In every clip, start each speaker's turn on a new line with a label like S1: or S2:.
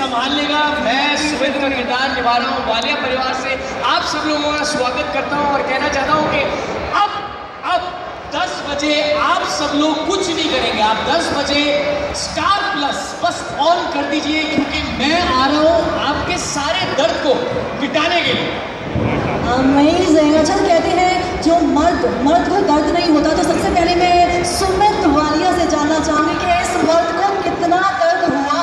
S1: संभाल लेगा मैं सुमित का किरदार निभा रहा हूँ। वालिया परिवार से आप सब लोगों का स्वागत करता हूँ और कहना चाहता हूँ कि अब अब 10 बजे आप सब लोग कुछ नहीं करेंगे। आप 10 बजे स्टार प्लस बस ऑन कर दीजिए, क्योंकि मैं आ रहा हूँ आपके सारे दर्द को मिटाने के लिए।
S2: अच्छा कहते हैं, जो मर्द मर्द को दर्द नहीं होता तो सबसे पहले मैं सुमित वालिया से जानना चाहूँगी कि इस मर्द को कितना दर्द हुआ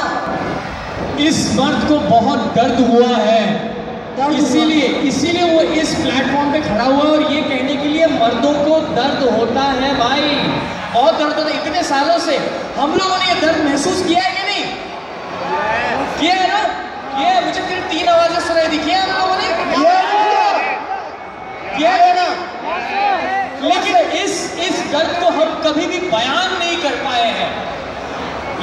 S1: इस मर्द को बहुत दर्द हुआ है। इसीलिए इसीलिए वो इस प्लेटफॉर्म पे खड़ा हुआ है और ये कहने के लिए मर्दों को दर्द होता है भाई। बहुत दर्द होता है। इतने सालों से हम लोगों ने ये दर्द महसूस किया है कि नहीं? किया है ना? किया है। मुझे फिर तीन आवाज़ें सुनाई दी। किया हम लोगों ने? किया है ना? लेकिन इस इस दर्द को हम कभी भी बयान नहीं कर पाए हैं।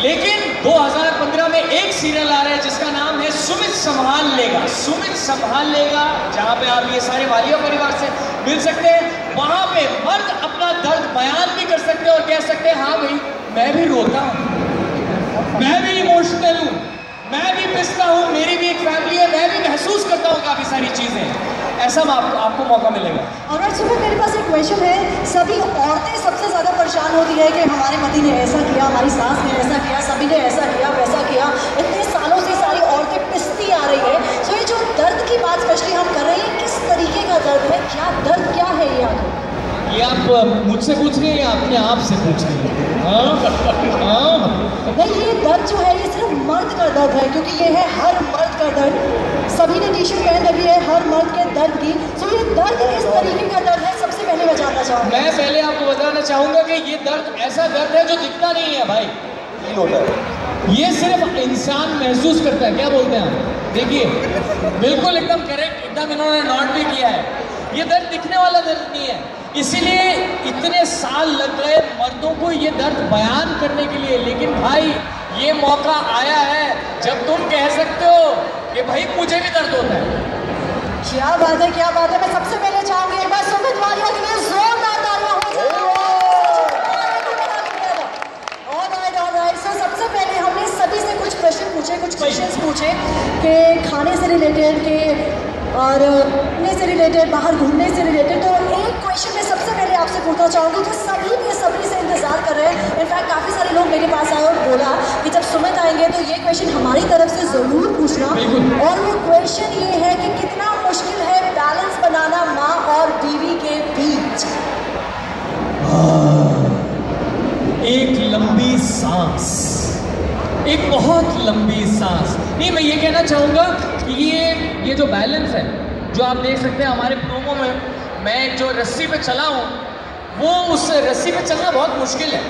S1: लेकिन 2015 में एक सीरियल आ रहा है जिसका नाम है सुमित संभाल लेगा। सुमित संभाल लेगा, जहाँ पे आप ये सारे वालिया परिवार से मिल सकते हैं। वहाँ पे मर्द अपना दर्द बयान भी कर सकते हैं और कह सकते हैं हाँ भाई, मैं भी रोता हूँ। मैं भी इमोशनल हूँ। मैं भी पिसता हूँ। मेरी भी एक फैमिली है। मैं भी महसूस चीज़ें ऐसा मैं आपको आपको मौका मिलेगा।
S2: और सुबह मेरे पास एक क्वेश्चन है। सभी औरतें सबसे ज़्यादा परेशान होती है कि हमारे पति ने ऐसा किया हमारी सास ने ऐसा किया सभी ने ऐसा किया वैसा किया। इतने सालों से सारी औरतें पिसती आ रही है। सो ये जो दर्द की बात स्पेशली हम कर रहे हैं किस तरीके का दर्द है? क्या दर्द क्या है ये आखिर
S1: ये आप मुझसे पूछ रहे हैं या अपने आप से पूछ रहे हैं? हाँ? हाँ?
S2: नहीं ये दर्द जो है ये सिर्फ़ मर्द का दर्द है क्योंकि ये है हर मर्द का दर्द। सभी ने टी शर्ट पहन रखी है हर मर्द के दर्द की। सो ये दर्द किस तरीके का दर्द है सबसे पहले मैं जानना चाहूँगा।
S1: मैं पहले आपको बताना चाहूँगा कि ये दर्द ऐसा दर्द है जो दिखता नहीं है भाई।
S3: फील होता है।
S1: ये सिर्फ़ इंसान महसूस करता है क्या बोलते हैं आप? देखिए बिल्कुल एकदम करेक्ट एकदम इन्होंने नोट भी किया है। ये दर्द दिखने वाला दर्द नहीं है। इसीलिए इतने साल लग गए मर्दों को ये दर्द बयान करने के लिए लेकिन भाई ये मौका आया है जब तुम कह सकते हो कि भाई मुझे भी दर्द होता है।
S2: क्या बात है क्या बात है। मैं सबसे पहले चाहूँगी एक बार सुमित वालिया के लिए जोरदार तालियाँ हो. So, सबसे पहले हमने सभी से कुछ प्रश्न पूछे कुछ क्वेश्चंस पूछे कि खाने से रिलेटेड के और घूमने से रिलेटेड बाहर घूमने से रिलेटेड तो एक क्वेश्चन मैं सबसे पहले आपसे पूछना चाहूँगी जो सभी बेसब्री से इंतज़ार कर रहे हैं। इनफैक्ट काफ़ी सारे लोग मेरे पास आए और बोला आएँगे तो ये क्वेश्चन हमारी तरफ़ से ज़रूर पूछना। और वो क्वेश्चन ये है कि कितना मुश्किल है बैलेंस बनाना माँ और बीवी के बीच?
S1: एक लंबी सांस। एक बहुत लंबी सांस। नहीं मैं ये कहना चाहूँगा कि ये ये जो बैलेंस है जो आप देख सकते हैं हमारे प्रोमो में मैं जो रस्सी पे चला हूँ वो उस रस्सी पे चलना बहुत मुश्किल है।